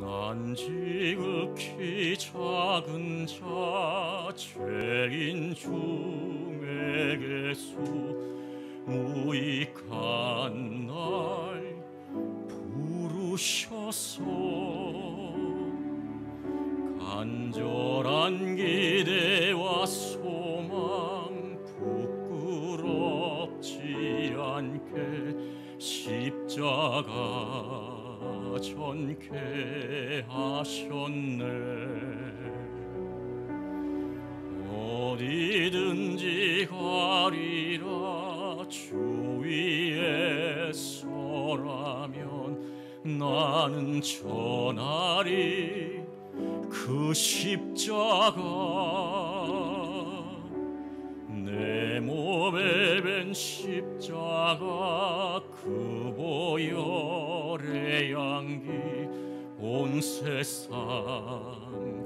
난 지극히 작은 자 죄인 중에게서 무익한 날 부르셔서 간절한 기대와 소망 부끄럽지 않게 십자가 전케 하셨네. 어디든지 가리라 주위에 서라면 나는 전하리. 그 십자가 내 몸에 벤 십자가 그 보 향기 온 세상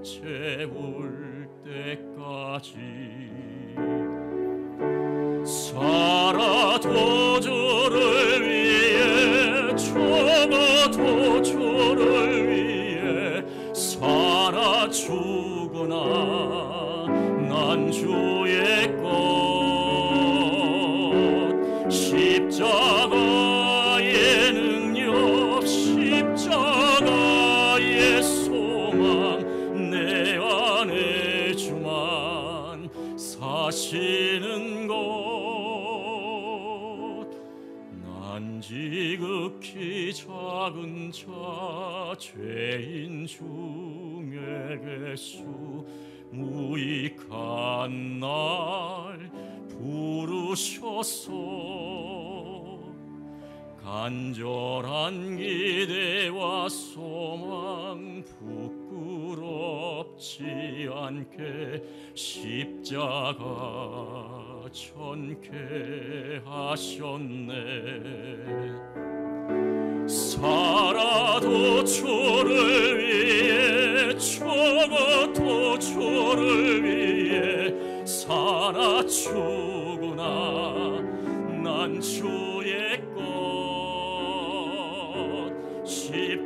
채울 때까지 살아도 저를 위해 죽어도 저를 위해 살아 죽으나 난 주의 사시는 것난 지극히 작은 자 죄인 중에게서 무익한 날 부르셔서 간절한 기대와 소망 부끄럽지 않게 십자가 전케 하셨네. 살아도 주를 위해 죽어도 주를 위해 살아 죽으나. 난 주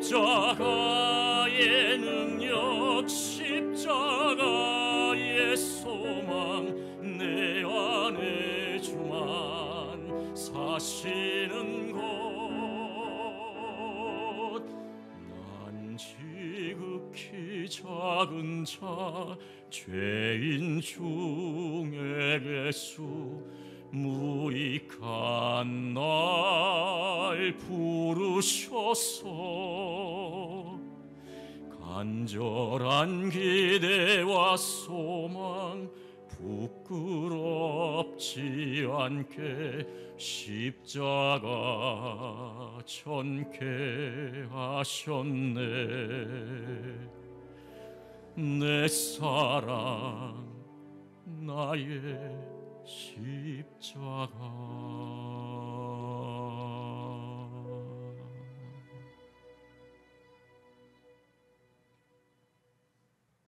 십자가의 능력 십자가의 소망 내 안에 주만 사시는 것난 지극히 작은 자 죄인 중에게서 무익한 날 부르셔서. 간절한 기대와 소망 부끄럽지 않게 십자가 전케 하셨네. 내 사랑 나의 십자가